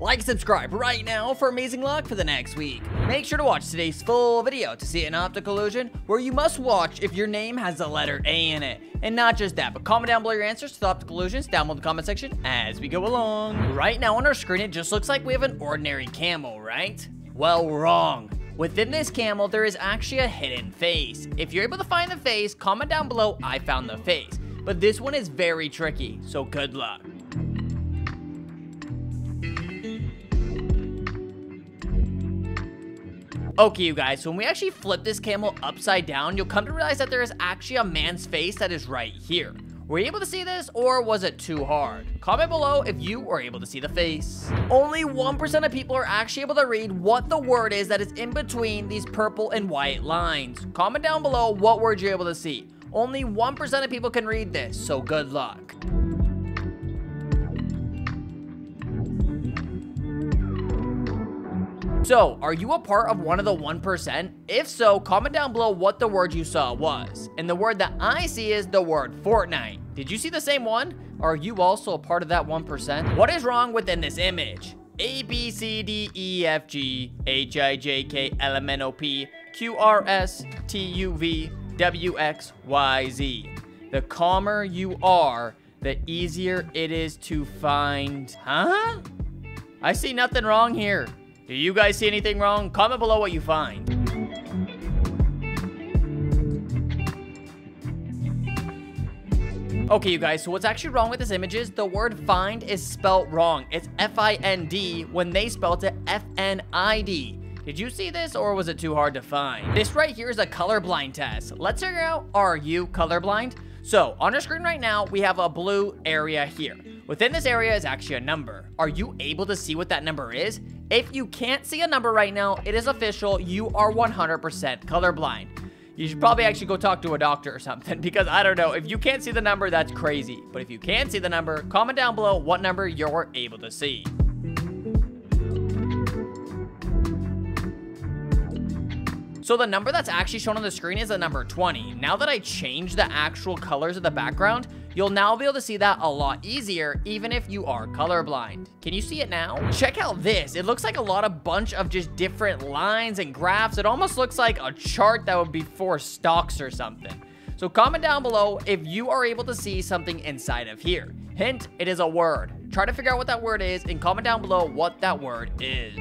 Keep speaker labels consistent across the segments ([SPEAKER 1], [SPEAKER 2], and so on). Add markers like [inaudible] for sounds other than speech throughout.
[SPEAKER 1] Like subscribe right now for amazing luck for the next week. Make sure to watch today's full video to see an optical illusion where you must watch if your name has the letter A in it. And not just that, but comment down below your answers to the optical illusions down below in the comment section as we go along. Right now on our screen, it just looks like we have an ordinary camel, right? Well, wrong. Within this camel, there is actually a hidden face. If you're able to find the face, comment down below, I found the face. But this one is very tricky, so good luck. Okay, you guys, when we actually flip this camel upside down, you'll come to realize that there is actually a man's face that is right here. Were you able to see this, or was it too hard? Comment below if you were able to see the face. Only 1% of people are actually able to read what the word is that is in between these purple and white lines. Comment down below what word you're able to see. Only 1% of people can read this, so good luck. So, are you a part of one of the 1%? If so, comment down below what the word you saw was. And the word that I see is the word Fortnite. Did you see the same one? Are you also a part of that 1%? What is wrong within this image? A, B, C, D, E, F, G, H, I, J, K, L, M, N, O, P, Q, R, S, T, U, V, W, X, Y, Z. The calmer you are, the easier it is to find. Huh? I see nothing wrong here. Do you guys see anything wrong? Comment below what you find. Okay, you guys, so what's actually wrong with this image is the word find is spelled wrong. It's F-I-N-D when they spelled it F-N-I-D. Did you see this or was it too hard to find? This right here is a colorblind test. Let's figure out, are you colorblind? So on our screen right now, we have a blue area here. Within this area is actually a number. Are you able to see what that number is? If you can't see a number right now, it is official. You are 100% colorblind. You should probably actually go talk to a doctor or something [laughs] because I don't know. If you can't see the number, that's crazy. But if you can see the number, comment down below what number you're able to see. So the number that's actually shown on the screen is the number 20. Now that I changed the actual colors of the background, you'll now be able to see that a lot easier, even if you are colorblind. Can you see it now? Check out this. It looks like a lot of bunch of just different lines and graphs. It almost looks like a chart that would be for stocks or something. So comment down below if you are able to see something inside of here. Hint, it is a word. Try to figure out what that word is and comment down below what that word is.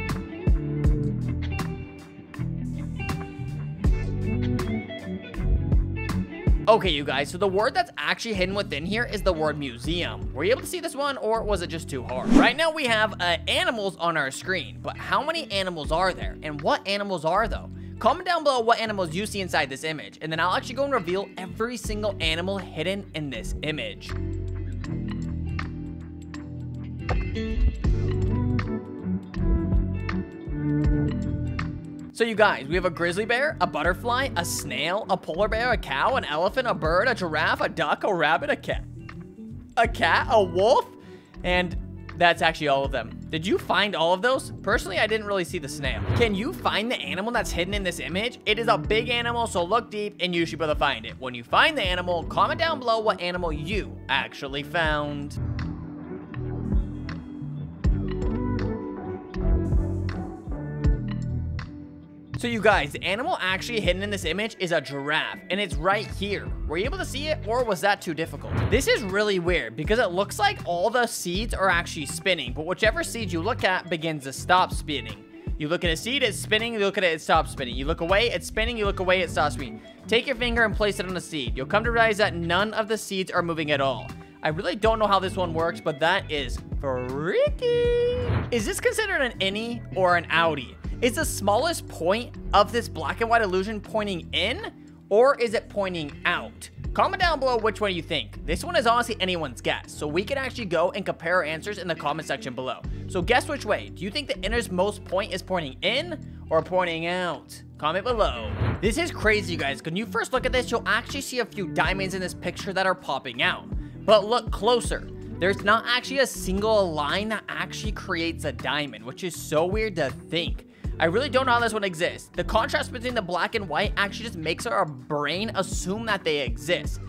[SPEAKER 1] Okay, you guys, so the word that's actually hidden within here is the word museum. Were you able to see this one, or was it just too hard? Right now, we have uh, animals on our screen, but how many animals are there? And what animals are, though? Comment down below what animals you see inside this image, and then I'll actually go and reveal every single animal hidden in this image. So you guys, we have a grizzly bear, a butterfly, a snail, a polar bear, a cow, an elephant, a bird, a giraffe, a duck, a rabbit, a cat. A cat, a wolf, and that's actually all of them. Did you find all of those? Personally, I didn't really see the snail. Can you find the animal that's hidden in this image? It is a big animal, so look deep and you should be able to find it. When you find the animal, comment down below what animal you actually found. So you guys, the animal actually hidden in this image is a giraffe, and it's right here. Were you able to see it, or was that too difficult? This is really weird, because it looks like all the seeds are actually spinning, but whichever seed you look at begins to stop spinning. You look at a seed, it's spinning, you look at it, it stops spinning. You look away, it's spinning, you look away, it stops spinning. Take your finger and place it on a seed. You'll come to realize that none of the seeds are moving at all. I really don't know how this one works, but that is freaky. Is this considered an innie or an outie? Is the smallest point of this black and white illusion pointing in, or is it pointing out? Comment down below which one you think. This one is honestly anyone's guess, so we can actually go and compare our answers in the comment section below. So guess which way. Do you think the innermost point is pointing in or pointing out? Comment below. This is crazy, you guys. When you first look at this, you'll actually see a few diamonds in this picture that are popping out. But look closer. There's not actually a single line that actually creates a diamond, which is so weird to think. I really don't know how this one exists. The contrast between the black and white actually just makes our brain assume that they exist.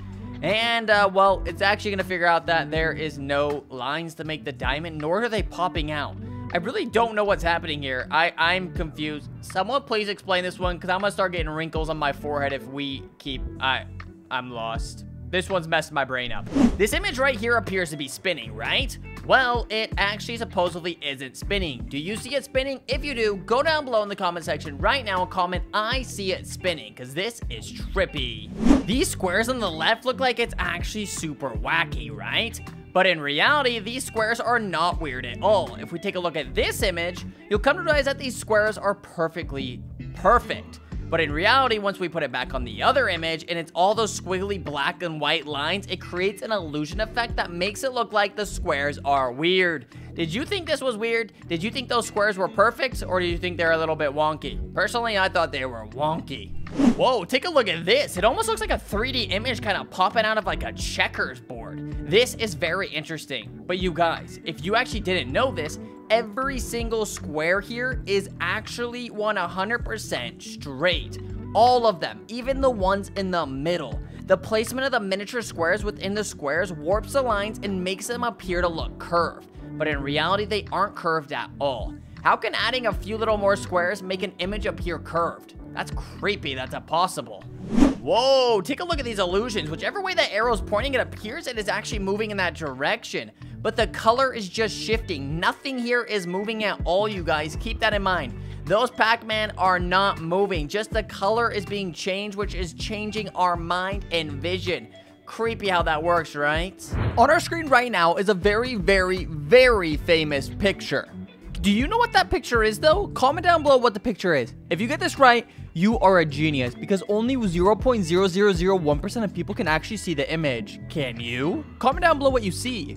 [SPEAKER 1] And, uh, well, it's actually going to figure out that there is no lines to make the diamond, nor are they popping out. I really don't know what's happening here. I, I'm confused. Someone please explain this one, because I'm going to start getting wrinkles on my forehead if we keep... I, I'm lost. This one's messed my brain up. This image right here appears to be spinning, right? Well, it actually supposedly isn't spinning. Do you see it spinning? If you do, go down below in the comment section right now and comment, I see it spinning, because this is trippy. These squares on the left look like it's actually super wacky, right? But in reality, these squares are not weird at all. If we take a look at this image, you'll come to realize that these squares are perfectly perfect. But in reality, once we put it back on the other image and it's all those squiggly black and white lines, it creates an illusion effect that makes it look like the squares are weird. Did you think this was weird? Did you think those squares were perfect or do you think they're a little bit wonky? Personally, I thought they were wonky. Whoa, take a look at this. It almost looks like a 3D image kind of popping out of like a checkers board. This is very interesting. But you guys, if you actually didn't know this, every single square here is actually 100% straight. All of them, even the ones in the middle. The placement of the miniature squares within the squares warps the lines and makes them appear to look curved. But in reality, they aren't curved at all. How can adding a few little more squares make an image appear curved? That's creepy, that's impossible. Whoa, take a look at these illusions. Whichever way the arrow's pointing, it appears it is actually moving in that direction but the color is just shifting. Nothing here is moving at all, you guys. Keep that in mind. Those Pac-Man are not moving. Just the color is being changed, which is changing our mind and vision. Creepy how that works, right? On our screen right now is a very, very, very famous picture. Do you know what that picture is, though? Comment down below what the picture is. If you get this right, you are a genius because only 0.0001% of people can actually see the image. Can you? Comment down below what you see.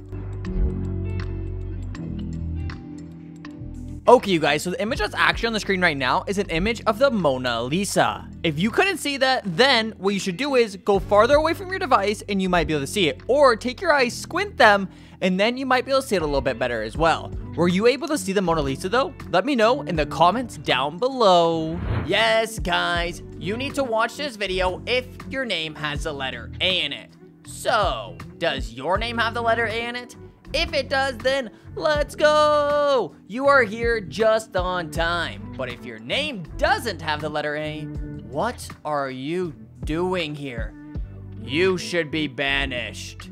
[SPEAKER 1] Okay, you guys, so the image that's actually on the screen right now is an image of the Mona Lisa. If you couldn't see that, then what you should do is go farther away from your device and you might be able to see it. Or take your eyes, squint them, and then you might be able to see it a little bit better as well. Were you able to see the Mona Lisa though? Let me know in the comments down below. Yes, guys, you need to watch this video if your name has the letter A in it. So, does your name have the letter A in it? If it does, then let's go! You are here just on time. But if your name doesn't have the letter A, what are you doing here? You should be banished.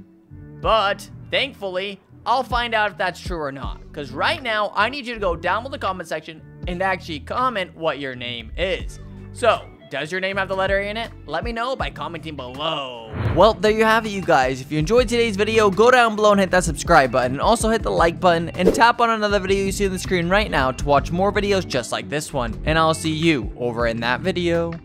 [SPEAKER 1] But, thankfully, I'll find out if that's true or not. Because right now, I need you to go down in the comment section and actually comment what your name is. So, does your name have the letter A in it? Let me know by commenting below. Well, there you have it, you guys. If you enjoyed today's video, go down below and hit that subscribe button. And also hit the like button and tap on another video you see on the screen right now to watch more videos just like this one. And I'll see you over in that video.